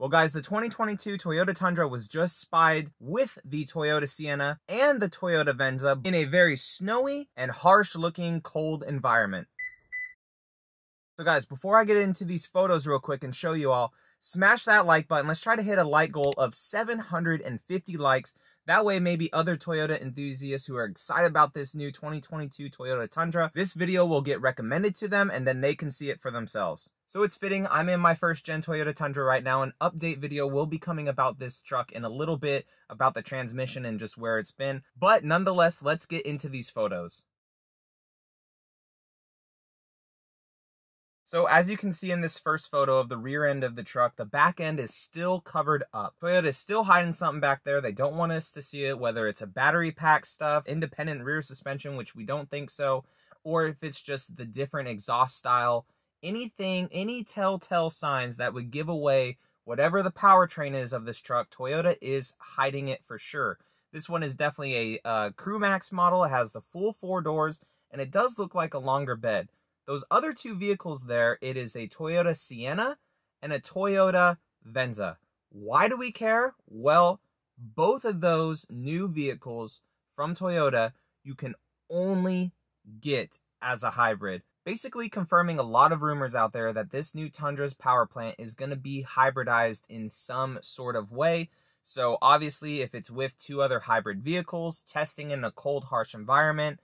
Well, guys, the 2022 Toyota Tundra was just spied with the Toyota Sienna and the Toyota Venza in a very snowy and harsh looking cold environment. So guys, before I get into these photos real quick and show you all, smash that like button. Let's try to hit a like goal of 750 likes that way, maybe other Toyota enthusiasts who are excited about this new 2022 Toyota Tundra, this video will get recommended to them and then they can see it for themselves. So it's fitting, I'm in my first gen Toyota Tundra right now. An update video will be coming about this truck in a little bit, about the transmission and just where it's been. But nonetheless, let's get into these photos. So as you can see in this first photo of the rear end of the truck, the back end is still covered up. Toyota is still hiding something back there. They don't want us to see it, whether it's a battery pack stuff, independent rear suspension, which we don't think so, or if it's just the different exhaust style, anything, any telltale signs that would give away whatever the powertrain is of this truck, Toyota is hiding it for sure. This one is definitely a uh, Crew Max model. It has the full four doors, and it does look like a longer bed. Those other two vehicles there, it is a Toyota Sienna and a Toyota Venza. Why do we care? Well, both of those new vehicles from Toyota, you can only get as a hybrid. Basically confirming a lot of rumors out there that this new Tundra's power plant is going to be hybridized in some sort of way. So obviously, if it's with two other hybrid vehicles, testing in a cold, harsh environment,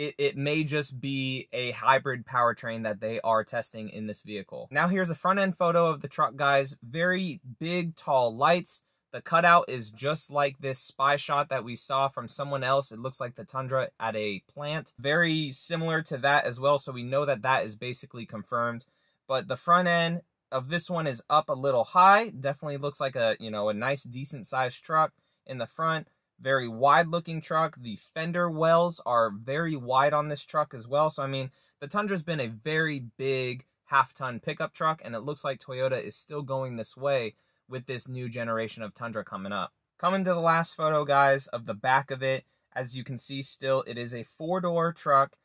it, it may just be a hybrid powertrain that they are testing in this vehicle. Now here's a front end photo of the truck, guys. Very big, tall lights. The cutout is just like this spy shot that we saw from someone else. It looks like the Tundra at a plant. Very similar to that as well, so we know that that is basically confirmed. But the front end of this one is up a little high. Definitely looks like a, you know, a nice, decent sized truck in the front. Very wide looking truck. The fender wells are very wide on this truck as well. So, I mean, the Tundra's been a very big half ton pickup truck, and it looks like Toyota is still going this way with this new generation of Tundra coming up. Coming to the last photo, guys, of the back of it. As you can see still, it is a four door truck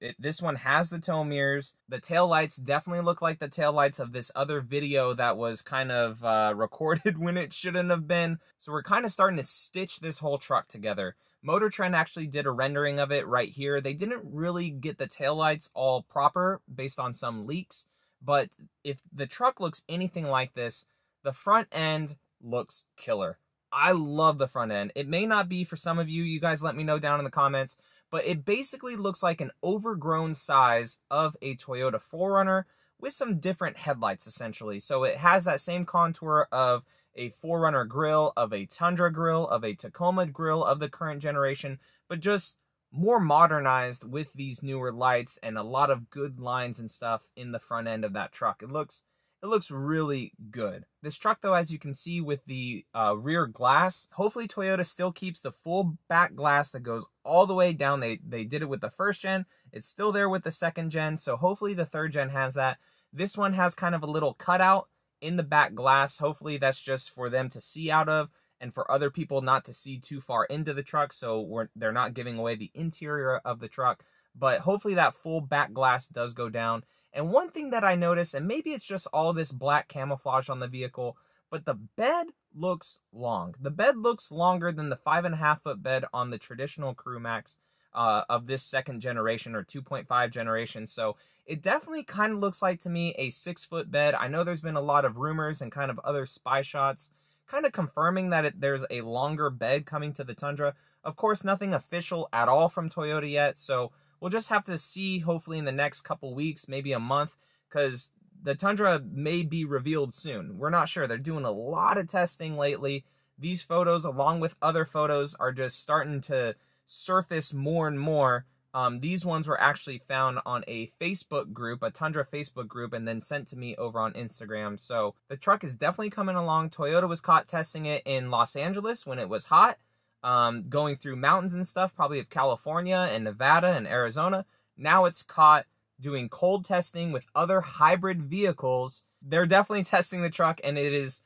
it, this one has the tow mirrors. The tail lights definitely look like the tail lights of this other video that was kind of uh, recorded when it shouldn't have been. So we're kind of starting to stitch this whole truck together. Motor Trend actually did a rendering of it right here. They didn't really get the tail lights all proper based on some leaks, but if the truck looks anything like this, the front end looks killer. I love the front end. It may not be for some of you. You guys let me know down in the comments but it basically looks like an overgrown size of a Toyota 4Runner with some different headlights essentially. So it has that same contour of a 4Runner grill, of a Tundra grill, of a Tacoma grill of the current generation, but just more modernized with these newer lights and a lot of good lines and stuff in the front end of that truck. It looks it looks really good. This truck, though, as you can see with the uh, rear glass, hopefully Toyota still keeps the full back glass that goes all the way down. They, they did it with the first gen. It's still there with the second gen, so hopefully the third gen has that. This one has kind of a little cutout in the back glass. Hopefully that's just for them to see out of and for other people not to see too far into the truck, so they're not giving away the interior of the truck. But hopefully that full back glass does go down. And one thing that I noticed, and maybe it's just all this black camouflage on the vehicle, but the bed looks long. The bed looks longer than the five and a half foot bed on the traditional Crew Max uh, of this second generation or 2.5 generation. So it definitely kind of looks like to me a six foot bed. I know there's been a lot of rumors and kind of other spy shots kind of confirming that it, there's a longer bed coming to the Tundra. Of course, nothing official at all from Toyota yet. So we'll just have to see hopefully in the next couple weeks, maybe a month, because the Tundra may be revealed soon. We're not sure. They're doing a lot of testing lately. These photos, along with other photos, are just starting to surface more and more. Um, these ones were actually found on a Facebook group, a Tundra Facebook group, and then sent to me over on Instagram. So the truck is definitely coming along. Toyota was caught testing it in Los Angeles when it was hot um, going through mountains and stuff, probably of California and Nevada and Arizona. Now it's caught doing cold testing with other hybrid vehicles. They're definitely testing the truck, and it is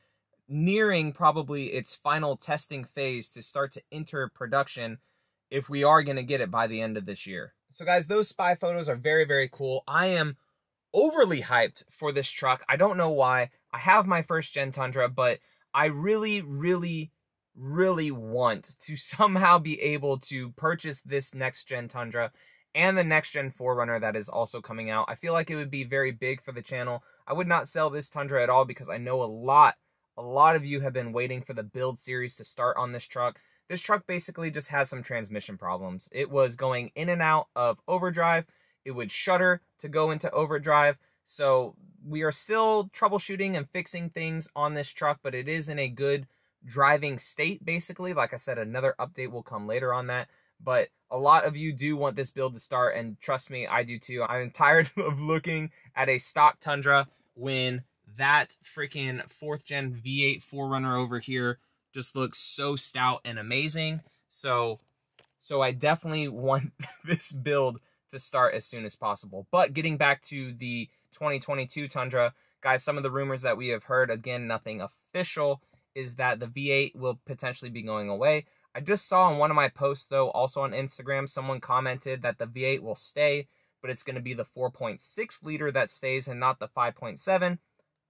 nearing probably its final testing phase to start to enter production if we are going to get it by the end of this year. So, guys, those spy photos are very, very cool. I am overly hyped for this truck. I don't know why. I have my first gen Tundra, but I really, really, really want to somehow be able to purchase this next gen Tundra and the next gen 4Runner that is also coming out. I feel like it would be very big for the channel. I would not sell this Tundra at all because I know a lot, a lot of you have been waiting for the build series to start on this truck. This truck basically just has some transmission problems. It was going in and out of overdrive. It would shutter to go into overdrive. So we are still troubleshooting and fixing things on this truck, but it is in a good driving state, basically. Like I said, another update will come later on that. But a lot of you do want this build to start, and trust me, I do too. I'm tired of looking at a stock Tundra when that freaking fourth gen V8 4Runner over here just looks so stout and amazing. So, so I definitely want this build to start as soon as possible. But getting back to the 2022 Tundra, guys, some of the rumors that we have heard, again, nothing official, is that the V8 will potentially be going away. I just saw on one of my posts, though, also on Instagram, someone commented that the V8 will stay, but it's going to be the 4.6 liter that stays and not the 5.7.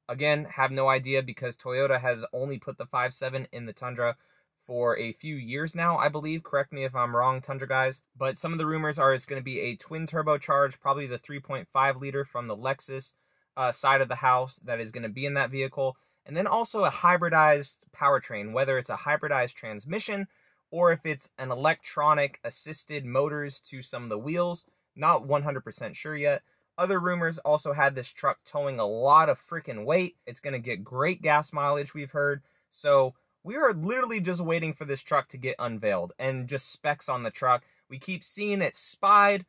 Again, have no idea because Toyota has only put the 5.7 in the Tundra for a few years now, I believe. Correct me if I'm wrong, Tundra guys. But some of the rumors are it's going to be a twin turbocharged, probably the 3.5 liter from the Lexus uh, side of the house that is going to be in that vehicle. And then also a hybridized powertrain, whether it's a hybridized transmission or if it's an electronic assisted motors to some of the wheels. Not 100% sure yet. Other rumors also had this truck towing a lot of freaking weight. It's going to get great gas mileage, we've heard. So we are literally just waiting for this truck to get unveiled and just specs on the truck. We keep seeing it spied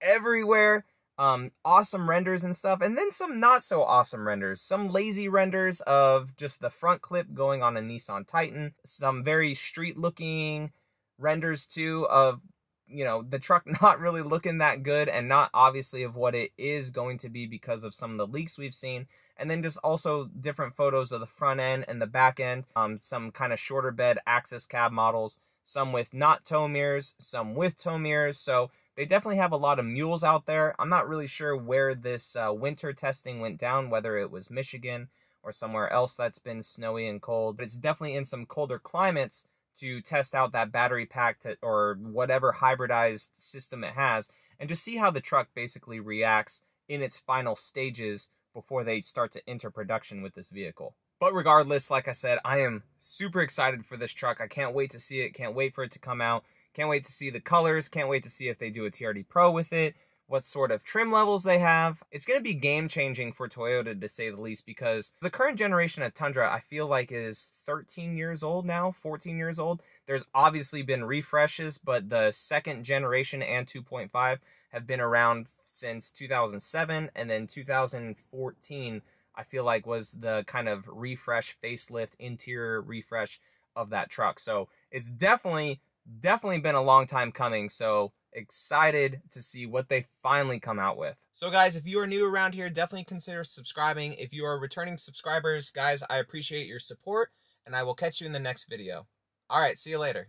everywhere. Um, awesome renders and stuff, and then some not so awesome renders. Some lazy renders of just the front clip going on a Nissan Titan. Some very street looking renders too of you know the truck not really looking that good and not obviously of what it is going to be because of some of the leaks we've seen and then just also different photos of the front end and the back end, um, some kind of shorter bed access cab models, some with not tow mirrors, some with tow mirrors. So they definitely have a lot of mules out there. I'm not really sure where this uh, winter testing went down, whether it was Michigan or somewhere else that's been snowy and cold, but it's definitely in some colder climates to test out that battery pack to, or whatever hybridized system it has and just see how the truck basically reacts in its final stages before they start to enter production with this vehicle. But regardless, like I said, I am super excited for this truck. I can't wait to see it. Can't wait for it to come out. Can't wait to see the colors. Can't wait to see if they do a TRD Pro with it. What sort of trim levels they have. It's going to be game changing for Toyota to say the least because the current generation of Tundra I feel like is 13 years old now, 14 years old. There's obviously been refreshes, but the second generation and 2.5 have been around since 2007 and then 2014 I feel like was the kind of refresh facelift interior refresh of that truck. So it's definitely definitely been a long time coming. So excited to see what they finally come out with. So guys, if you are new around here, definitely consider subscribing. If you are returning subscribers, guys, I appreciate your support and I will catch you in the next video. All right, see you later.